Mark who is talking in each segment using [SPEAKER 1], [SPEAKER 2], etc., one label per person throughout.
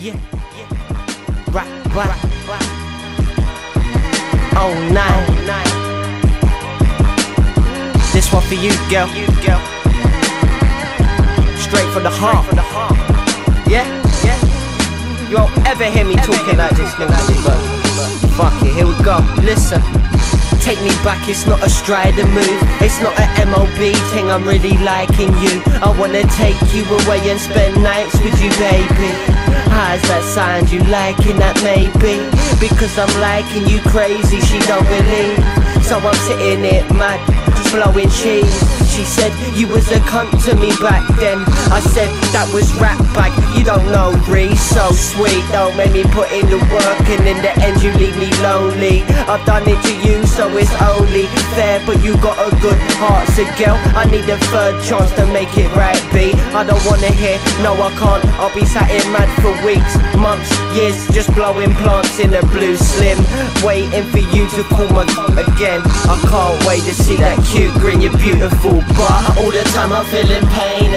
[SPEAKER 1] Yeah, yeah. Rap, rap, rap. Oh nine. Oh, this one for you, girl. Straight from the heart. Yeah, yeah. You won't ever hear me talking like this. But fuck it, here we go. Listen. Take me back, it's not a strider move. It's not a MOB thing, I'm really liking you. I wanna take you away and spend nights with you, baby. How's that sound? You liking that, maybe? Because I'm liking you crazy, she don't believe. So I'm sitting here mad, blowing cheese. She said you was a cunt to me back then. I said that was rap back. You don't know, Reese. So sweet, don't make me put in the work, and in the end you leave me lonely. I've done it to you, so it's only fair. But you got a good heart, so girl, I need a third chance to make it right, B. I don't wanna hear, no, I can't. I'll be sat here mad for weeks, months, years, just blowing plants in a blue slim, waiting for you to call my again. I can't wait to see that cute grin, you're beautiful. But all the time I'm feeling pain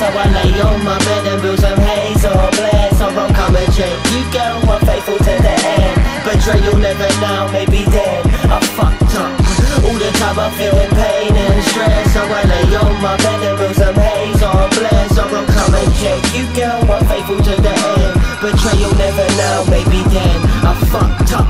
[SPEAKER 1] so I lay on my bed and build some haze or bless. I won't come and check you, girl. I'm faithful to the end. Betray you'll never know, maybe then I fucked up. All the time I'm feeling pain and stress, so I lay on my bed and build some haze or bless. I won't come and check you, girl. I'm faithful to the end. Betray you'll never know, maybe then I fucked up.